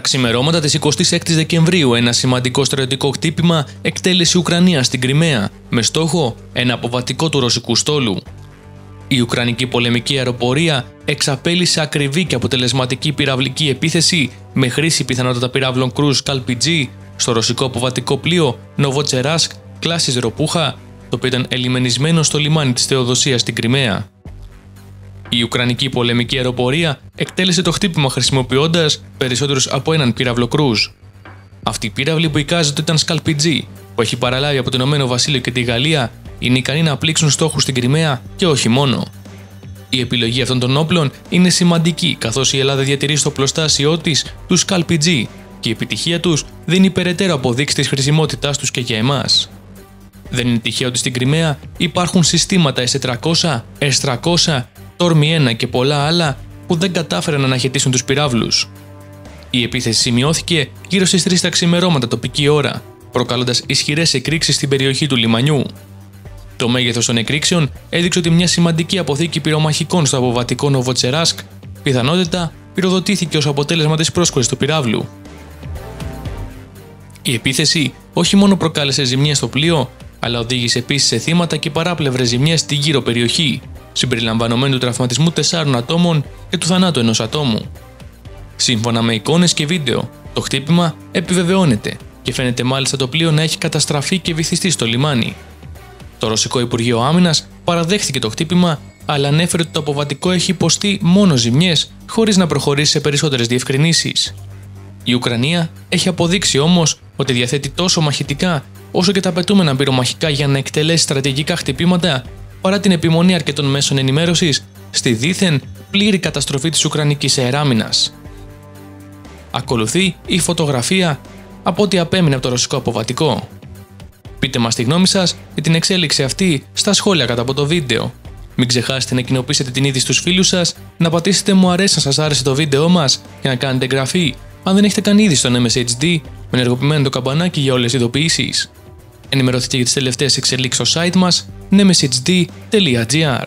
ξημερώματα της 26η Δεκεμβρίου, ένα σημαντικό στρατιωτικό χτύπημα εκτέλεσε η Ουκρανία στην Κρυμαία, με στόχο ένα αποβατικό του ρωσικού στόλου. Η Ουκρανική πολεμική αεροπορία εξαπέλυσε ακριβή και αποτελεσματική πυραυλική επίθεση με χρήση πιθανότατα πυράβλων Cruz Calpg στο ρωσικό αποβατικό πλοίο Novochersk κλάσης Ροπούχα, το οποίο ήταν ελιμενισμένο στο λιμάνι της Θεοδοσίας στην Κρυμαία. Η Ουκρανική πολεμική αεροπορία εκτέλεσε το χτύπημα χρησιμοποιώντας περισσότερους από έναν πύραυλο Κρούζ. Αυτή η πύραυλη που εικάζεται ήταν Scalp που έχει παραλάβει από το Ηνωμένο Βασίλειο και τη Γαλλία, είναι ικανή να πλήξουν στόχους στην Κρυμαία και όχι μόνο. Η επιλογή αυτών των όπλων είναι σημαντική καθώς η Ελλάδα διατηρεί στο πλωστάσιό της του Scalp και η επιτυχία τους δίνει περαιτέρω αποδείξεις της χρησιμότητάς τους και για εμάς. Δεν είναι τυχαίο ότι στην Κρυμαία υπάρχουν συστήματα S400, S300 Τόρμη 1 και πολλά άλλα που δεν κατάφεραν να αναχαιτήσουν τους πυράβλους. Η επίθεση σημειώθηκε γύρω στις 3 τα ξημερώματα τοπική ώρα, προκαλώντας ισχυρές εκρήξεις στην περιοχή του λιμανιού. Το μέγεθος των εκρήξεων έδειξε ότι μια σημαντική αποθήκη πυρομαχικών στο αποβατικό Νοβοτσεράσκ πιθανότητα πυροδοτήθηκε ως αποτέλεσμα της πρόσκλησης του πυράβλου. Η επίθεση όχι μόνο προκάλεσε ζημιέ στο πλοίο, αλλά οδήγησε επίσης σε θύματα και παράπλευρες ζημιές στη γύρω περιοχή, συμπεριλαμβανομένου του τραυματισμού 4 ατόμων και του θανάτου ενός ατόμου. Σύμφωνα με εικόνες και βίντεο, το χτύπημα επιβεβαιώνεται και φαίνεται μάλιστα το πλοίο να έχει καταστραφεί και βυθιστεί στο λιμάνι. Το Ρωσικό Υπουργείο Άμυνας παραδέχθηκε το χτύπημα, αλλά ανέφερε ότι το αποβατικό έχει υποστεί μόνο ζημιές, χωρίς να προχωρήσει σε περισσότερες διευκρινήσεις. Η Ουκρανία έχει αποδείξει όμως ότι διαθέτει τόσο μαχητικά όσο και τα απαιτούμενα πυρομαχικά για να εκτελέσει στρατηγικά χτυπήματα παρά την επιμονή αρκετών μέσων ενημέρωσης στη δίθεν πλήρη καταστροφή της Ουκρανικής αεράμινα. Ακολουθεί η φωτογραφία από ό,τι απέμεινε από το ρωσικό αποβατικό. Πείτε μας τη γνώμη σας για την εξέλιξη αυτή στα σχόλια κατά από το βίντεο. Μην ξεχάσετε να κοινοποιήσετε την είδηση στους φίλους σας, να πατήσετε μου αρέσει αν σας άρεσε το βίντεο μας και να κάνετε εγγραφή αν δεν έχετε καν ήδη στον MSHD με ενεργοποιημένο το καμπανάκι για όλες τις ειδοποιήσεις. Ενημερωθείτε για τις τελευταίες εξελίξεις στο site μας nemeshd.gr